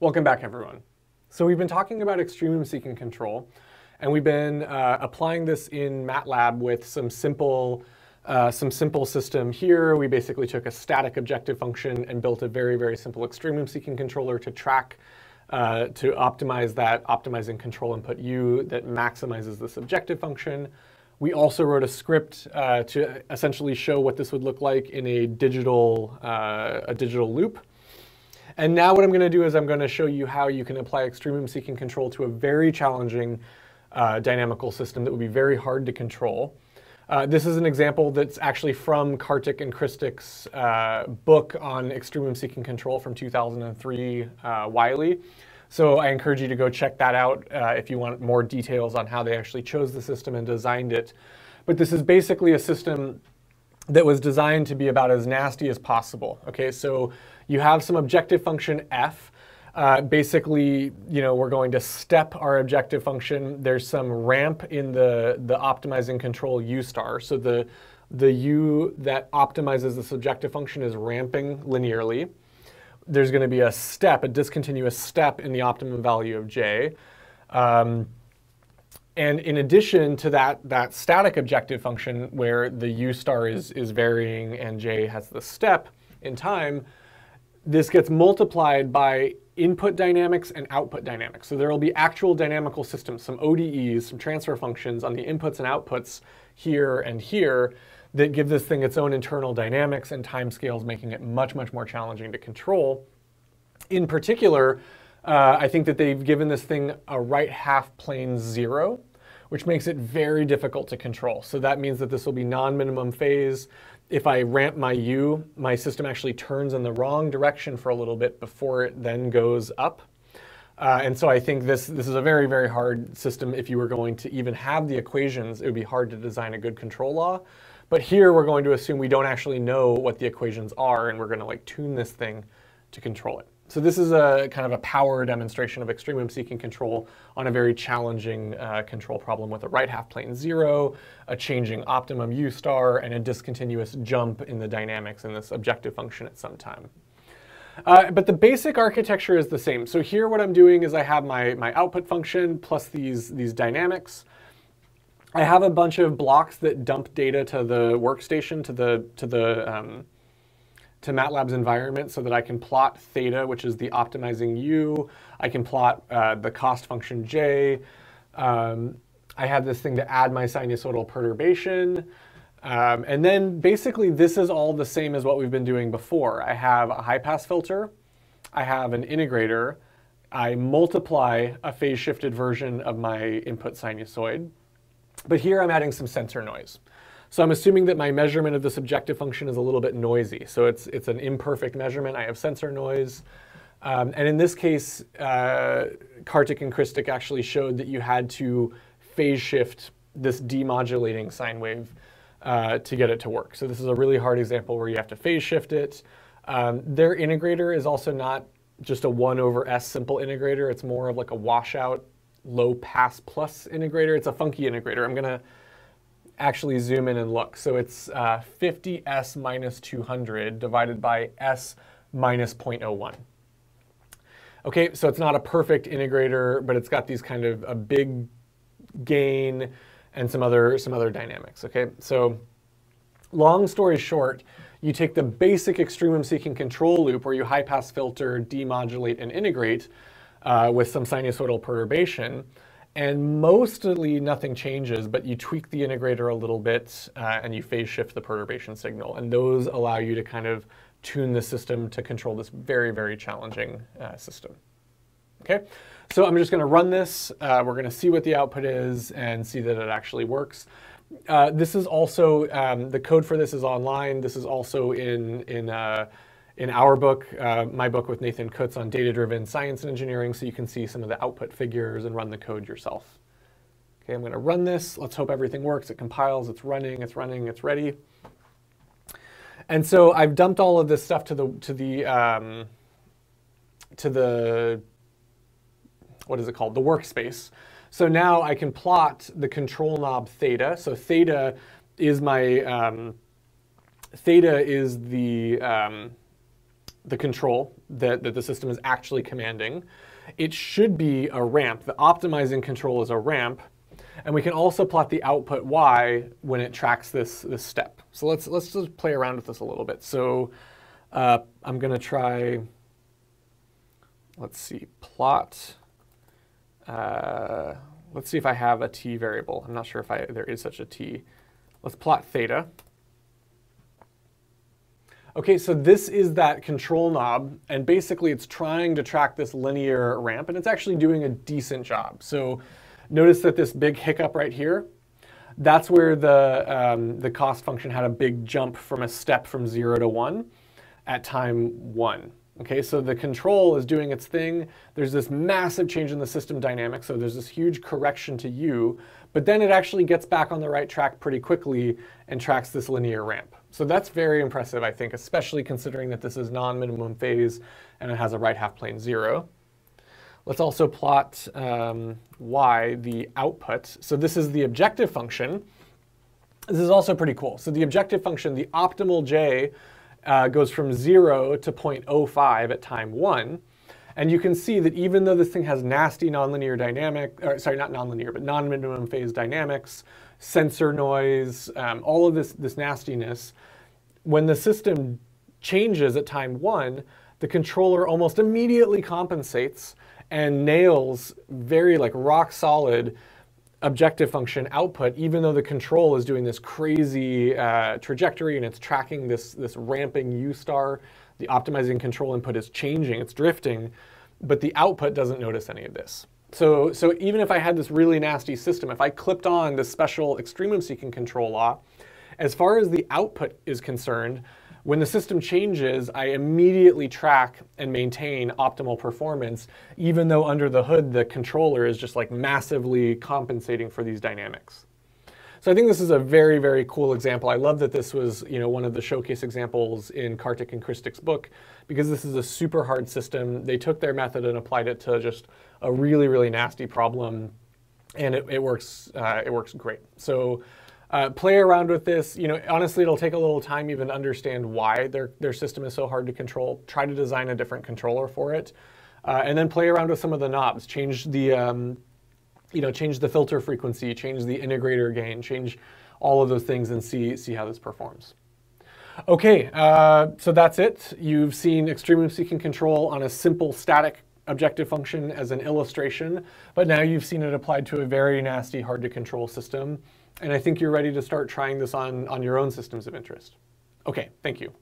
Welcome back, everyone. So we've been talking about extremum seeking control, and we've been uh, applying this in MATLAB with some simple, uh, some simple system here. We basically took a static objective function and built a very, very simple extremum seeking controller to track, uh, to optimize that optimizing control input u that maximizes this objective function. We also wrote a script uh, to essentially show what this would look like in a digital, uh, a digital loop. And now what I'm going to do is I'm going to show you how you can apply extremum seeking control to a very challenging uh, dynamical system that would be very hard to control. Uh, this is an example that's actually from Kartik and Krstić's uh, book on extremum seeking control from 2003, uh, Wiley. So I encourage you to go check that out uh, if you want more details on how they actually chose the system and designed it. But this is basically a system that was designed to be about as nasty as possible. Okay, so you have some objective function f. Uh, basically, you know, we're going to step our objective function. There's some ramp in the, the optimizing control u star. So the, the u that optimizes the subjective function is ramping linearly. There's going to be a step, a discontinuous step in the optimum value of j. Um, and in addition to that, that static objective function where the u star is, is varying and j has the step in time, this gets multiplied by input dynamics and output dynamics. So there will be actual dynamical systems, some ODEs, some transfer functions on the inputs and outputs here and here that give this thing its own internal dynamics and timescales, making it much, much more challenging to control. In particular, uh, I think that they've given this thing a right half plane zero, which makes it very difficult to control. So that means that this will be non-minimum phase. If I ramp my U, my system actually turns in the wrong direction for a little bit before it then goes up. Uh, and so I think this, this is a very, very hard system. If you were going to even have the equations, it would be hard to design a good control law. But here we're going to assume we don't actually know what the equations are, and we're going to like tune this thing to control it. So this is a kind of a power demonstration of extremum seeking control on a very challenging uh, control problem with a right half plane zero, a changing optimum u star, and a discontinuous jump in the dynamics in this objective function at some time. Uh, but the basic architecture is the same. So here what I'm doing is I have my, my output function plus these, these dynamics. I have a bunch of blocks that dump data to the workstation, to the, to the um, to MATLAB's environment so that I can plot theta, which is the optimizing u. I can plot uh, the cost function j. Um, I have this thing to add my sinusoidal perturbation. Um, and then basically this is all the same as what we've been doing before. I have a high pass filter. I have an integrator. I multiply a phase shifted version of my input sinusoid. But here I'm adding some sensor noise. So I'm assuming that my measurement of the subjective function is a little bit noisy. So it's, it's an imperfect measurement. I have sensor noise. Um, and in this case, uh, Kartik and Krstić actually showed that you had to phase shift this demodulating sine wave uh, to get it to work. So this is a really hard example where you have to phase shift it. Um, their integrator is also not just a 1 over S simple integrator. It's more of like a washout low pass plus integrator. It's a funky integrator. I'm going to actually zoom in and look. So it's uh, 50s minus 200 divided by s minus 0.01. Okay, so it's not a perfect integrator, but it's got these kind of a big gain and some other some other dynamics. Okay, so long story short, you take the basic extremum seeking control loop where you high pass filter, demodulate, and integrate uh, with some sinusoidal perturbation and mostly nothing changes, but you tweak the integrator a little bit uh, and you phase shift the perturbation signal. And those allow you to kind of tune the system to control this very, very challenging uh, system. Okay, so I'm just going to run this. Uh, we're going to see what the output is and see that it actually works. Uh, this is also, um, the code for this is online. This is also in, in uh, in our book, uh, my book with Nathan Kutz on data-driven science and engineering, so you can see some of the output figures and run the code yourself. Okay, I'm going to run this. Let's hope everything works. It compiles. It's running. It's running. It's ready. And so I've dumped all of this stuff to the to the um, to the what is it called? The workspace. So now I can plot the control knob theta. So theta is my um, theta is the um, the control that, that the system is actually commanding. It should be a ramp. The optimizing control is a ramp. And we can also plot the output y when it tracks this, this step. So let's, let's just play around with this a little bit. So uh, I'm going to try, let's see, plot. Uh, let's see if I have a t variable. I'm not sure if I, there is such a t. Let's plot theta. Okay, so this is that control knob, and basically it's trying to track this linear ramp, and it's actually doing a decent job. So notice that this big hiccup right here, that's where the, um, the cost function had a big jump from a step from zero to one at time one. Okay, so the control is doing its thing. There's this massive change in the system dynamics, so there's this huge correction to U, but then it actually gets back on the right track pretty quickly and tracks this linear ramp. So that's very impressive, I think, especially considering that this is non-minimum phase and it has a right half plane zero. Let's also plot um, y, the output. So this is the objective function. This is also pretty cool. So the objective function, the optimal j, uh, goes from 0 to 0.05 at time 1. And you can see that even though this thing has nasty nonlinear dynamic, or sorry, not nonlinear, but non-minimum phase dynamics, sensor noise, um, all of this, this nastiness, when the system changes at time one, the controller almost immediately compensates and nails very like rock solid objective function output, even though the control is doing this crazy uh, trajectory and it's tracking this, this ramping U star. The optimizing control input is changing, it's drifting, but the output doesn't notice any of this. So, so even if I had this really nasty system, if I clipped on this special extremum seeking control law, as far as the output is concerned, when the system changes, I immediately track and maintain optimal performance, even though under the hood, the controller is just like massively compensating for these dynamics. So I think this is a very, very cool example. I love that this was you know, one of the showcase examples in Kartik and Krstić's book, because this is a super hard system. They took their method and applied it to just a really, really nasty problem, and it, it works, uh, it works great. So uh, play around with this. You know, honestly, it'll take a little time even to understand why their, their system is so hard to control. Try to design a different controller for it. Uh, and then play around with some of the knobs. Change the, um, you know, change the filter frequency, change the integrator gain, change all of those things and see, see how this performs. Okay, uh, so that's it. You've seen extremum seeking control on a simple static objective function as an illustration, but now you've seen it applied to a very nasty, hard to control system. And I think you're ready to start trying this on, on your own systems of interest. Okay, thank you.